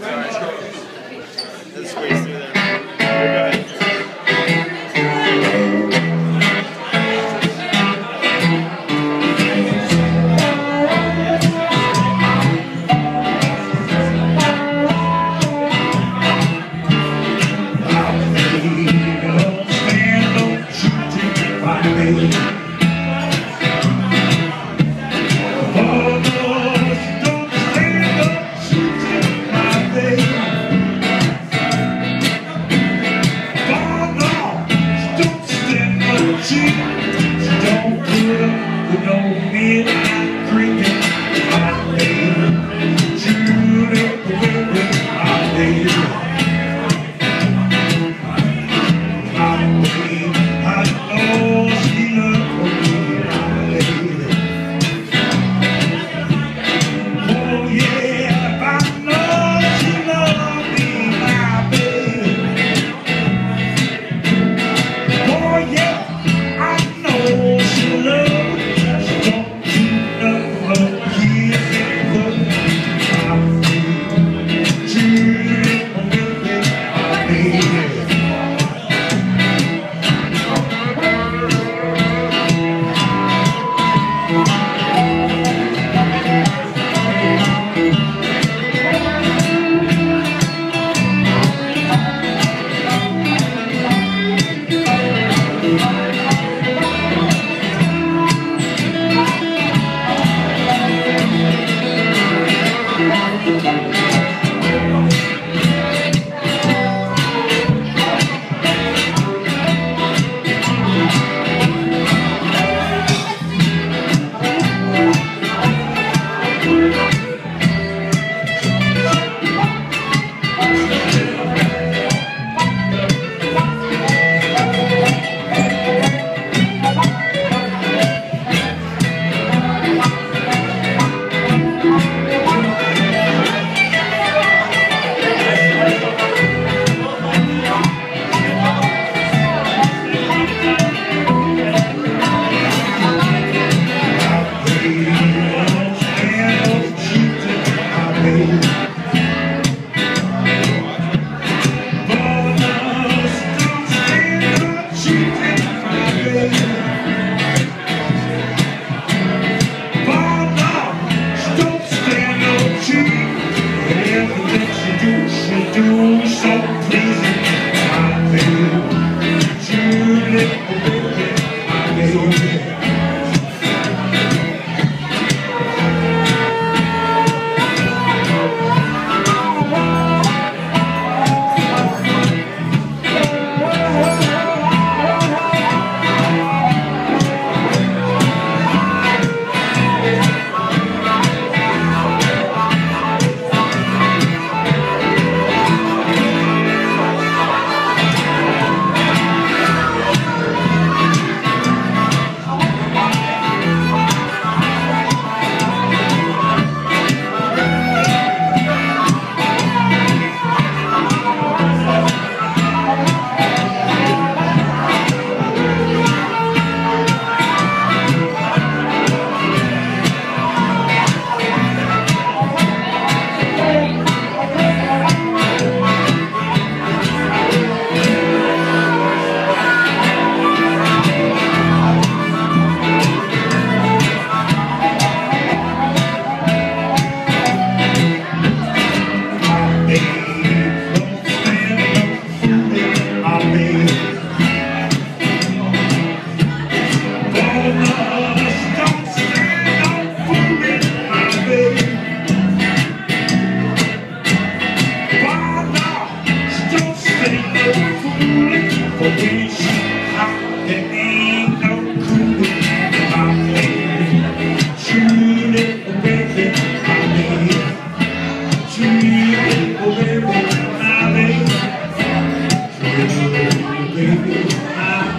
Let's squeeze Thank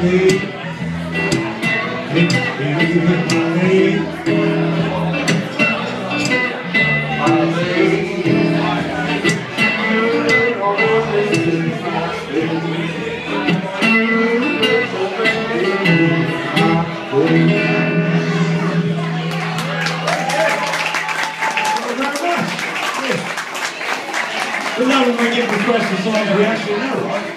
Thank you would make it request we actually know.